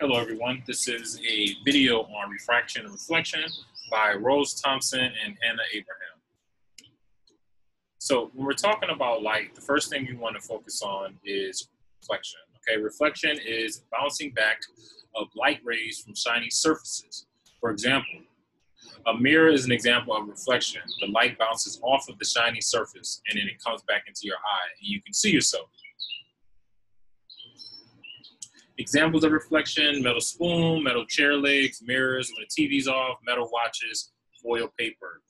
Hello everyone, this is a video on refraction and reflection by Rose Thompson and Hannah Abraham. So when we're talking about light, the first thing you want to focus on is reflection. Okay, reflection is bouncing back of light rays from shiny surfaces. For example, a mirror is an example of reflection. The light bounces off of the shiny surface and then it comes back into your eye and you can see yourself. Examples of reflection, metal spoon, metal chair legs, mirrors when the TV's off, metal watches, foil paper.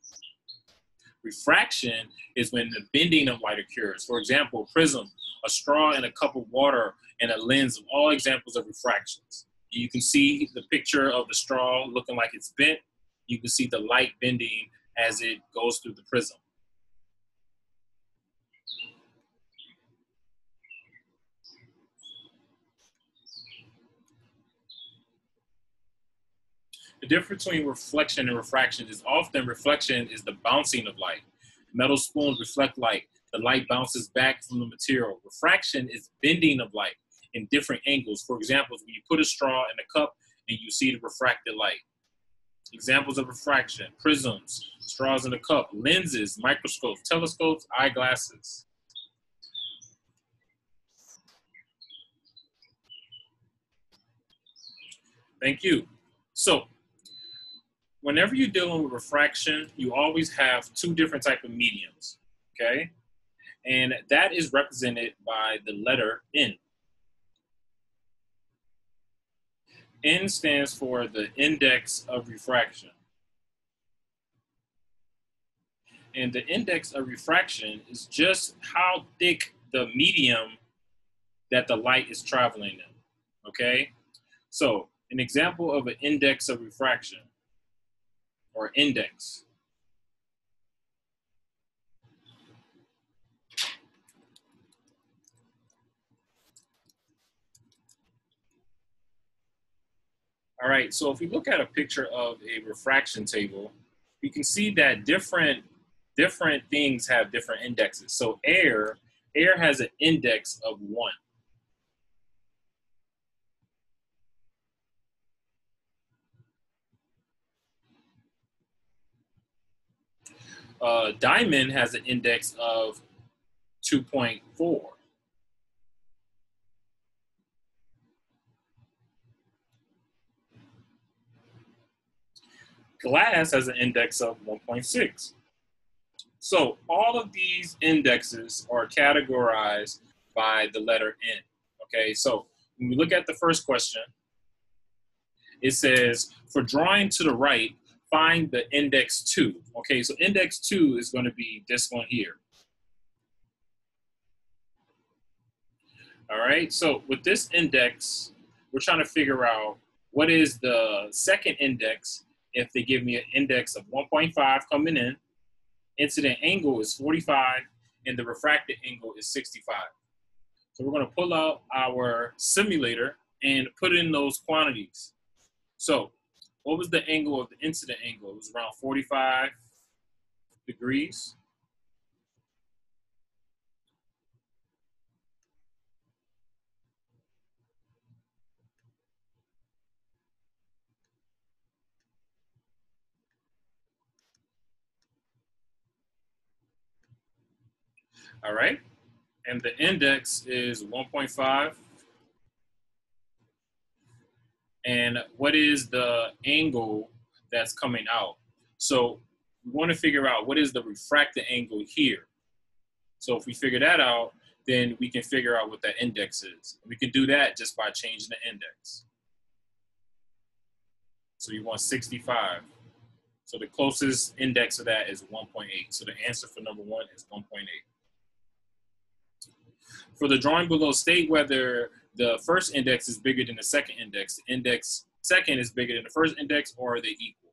Refraction is when the bending of light occurs. For example, prism, a straw and a cup of water, and a lens of all examples of refractions. You can see the picture of the straw looking like it's bent. You can see the light bending as it goes through the prism. The difference between reflection and refraction is often reflection is the bouncing of light. Metal spoons reflect light. The light bounces back from the material. Refraction is bending of light in different angles. For example, when you put a straw in a cup and you see the refracted light. Examples of refraction, prisms, straws in a cup, lenses, microscopes, telescopes, eyeglasses. Thank you. So whenever you're dealing with refraction, you always have two different type of mediums, okay? And that is represented by the letter N. N stands for the index of refraction. And the index of refraction is just how thick the medium that the light is traveling in, okay? So an example of an index of refraction or index. All right, so if we look at a picture of a refraction table, we can see that different, different things have different indexes. So air, air has an index of one. Uh, diamond has an index of 2.4. Glass has an index of 1.6. So all of these indexes are categorized by the letter N. Okay, so when we look at the first question, it says, for drawing to the right, find the index two. Okay, so index two is going to be this one here. All right, so with this index, we're trying to figure out what is the second index if they give me an index of 1.5 coming in, incident angle is 45, and the refracted angle is 65. So we're gonna pull out our simulator and put in those quantities. So what was the angle of the incident angle? It was around 45 degrees. All right, and the index is 1.5 and what is the angle that's coming out. So we want to figure out what is the refracted angle here. So if we figure that out, then we can figure out what that index is. We can do that just by changing the index. So you want 65. So the closest index of that is 1.8. So the answer for number one is 1.8. For the drawing below, state whether the first index is bigger than the second index. The index second is bigger than the first index, or are they equal?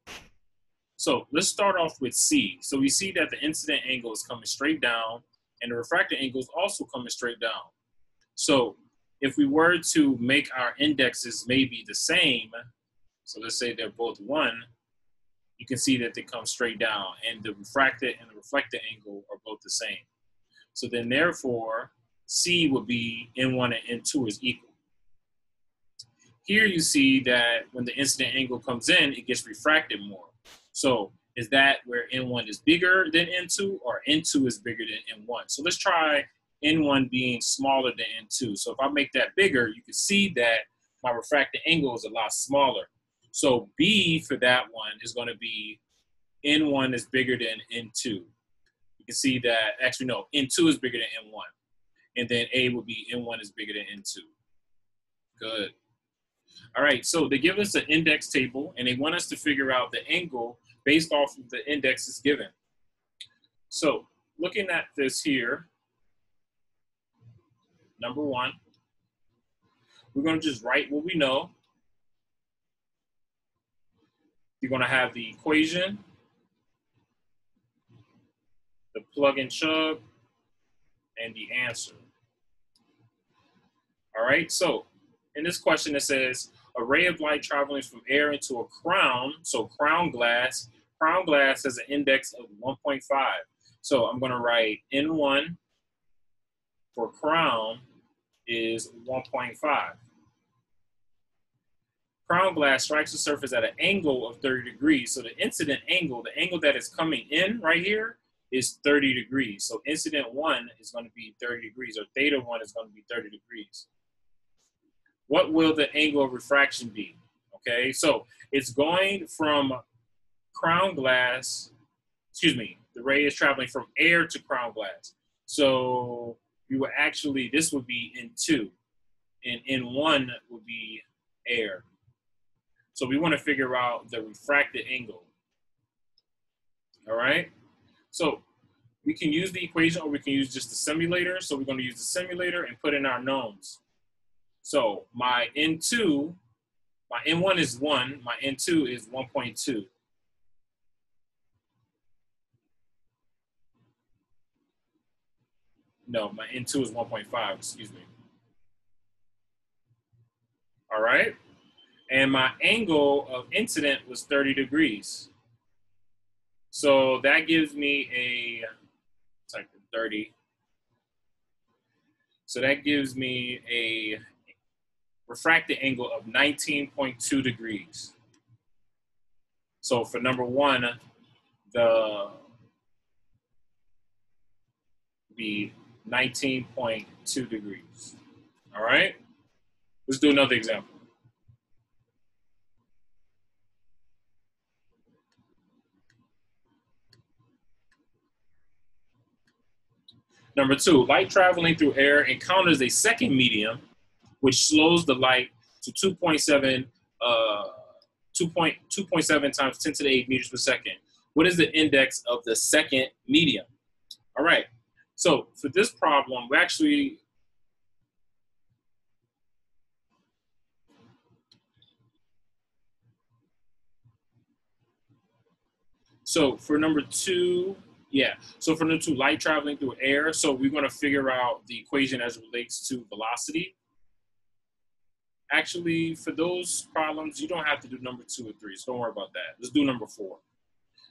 So let's start off with C. So we see that the incident angle is coming straight down, and the refracted angle is also coming straight down. So if we were to make our indexes maybe the same, so let's say they're both one, you can see that they come straight down, and the refracted and the reflected angle are both the same. So then therefore, C would be N1 and N2 is equal. here you see that when the incident angle comes in, it gets refracted more. So is that where N1 is bigger than N2 or N2 is bigger than N1? So let's try N1 being smaller than N2. So if I make that bigger, you can see that my refracted angle is a lot smaller. So B for that one is going to be N1 is bigger than N2. You can see that, actually no, N2 is bigger than N1. And then A would be N1 is bigger than N2. Good. All right, so they give us an index table and they want us to figure out the angle based off of the indexes given. So looking at this here, number one, we're gonna just write what we know. You're gonna have the equation, the plug and chug, and the answer. All right, so in this question it says, a ray of light traveling from air into a crown, so crown glass, crown glass has an index of 1.5. So I'm gonna write N1 for crown is 1.5. Crown glass strikes the surface at an angle of 30 degrees. So the incident angle, the angle that is coming in right here is 30 degrees. So incident one is going to be 30 degrees or theta one is going to be 30 degrees. What will the angle of refraction be? Okay, so it's going from crown glass, excuse me, the ray is traveling from air to crown glass. So you would actually, this would be in two, and in one would be air. So we want to figure out the refracted angle. All right. So we can use the equation or we can use just the simulator. So we're going to use the simulator and put in our knowns. So my N2, my N1 is 1, my N2 is 1.2. No, my N2 is 1.5, excuse me. All right. And my angle of incident was 30 degrees. So that gives me a, type 30. So that gives me a refracted angle of 19.2 degrees. So for number one, the be 19.2 degrees. All right? Let's do another example. Number two, light traveling through air encounters a second medium, which slows the light to 2.7 uh, 2.2.7 times 10 to the 8 meters per second. What is the index of the second medium? All right, so for this problem, we actually So for number two, yeah. So for number two, light traveling through air. So we're going to figure out the equation as it relates to velocity. Actually, for those problems, you don't have to do number two or three. So don't worry about that. Let's do number four.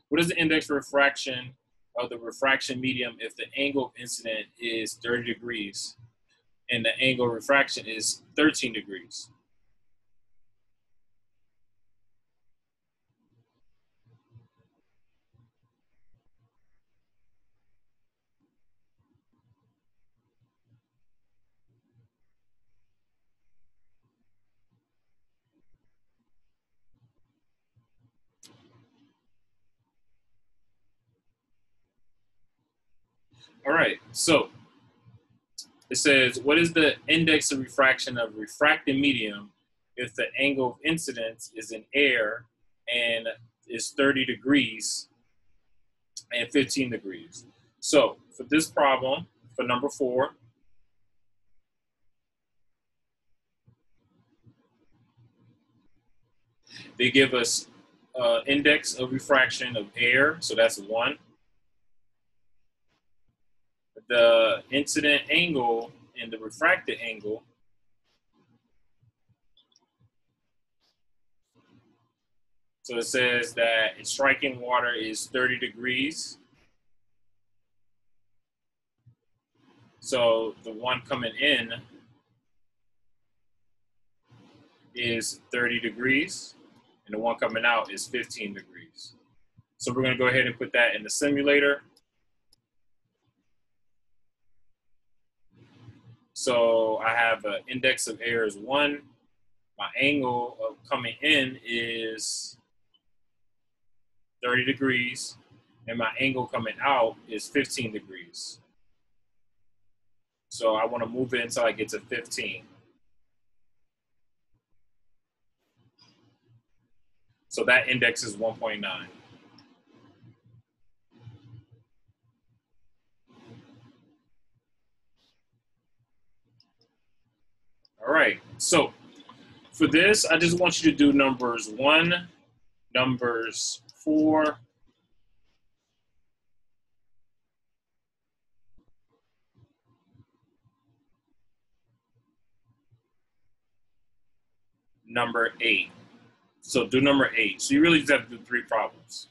What is the index for refraction of the refraction medium if the angle of incident is 30 degrees and the angle of refraction is 13 degrees. All right, so it says, what is the index of refraction of refracted medium if the angle of incidence is in air and is 30 degrees and 15 degrees? So for this problem, for number four, they give us uh, index of refraction of air, so that's one the incident angle and the refracted angle So it says that striking water is 30 degrees. So the one coming in is 30 degrees, and the one coming out is 15 degrees. So we're going to go ahead and put that in the simulator. So I have an index of errors one. My angle of coming in is 30 degrees, and my angle coming out is 15 degrees. So I want to move it until I get to 15. So that index is 1.9. All right, so for this, I just want you to do numbers one, numbers four, number eight. So do number eight. So you really just have to do three problems.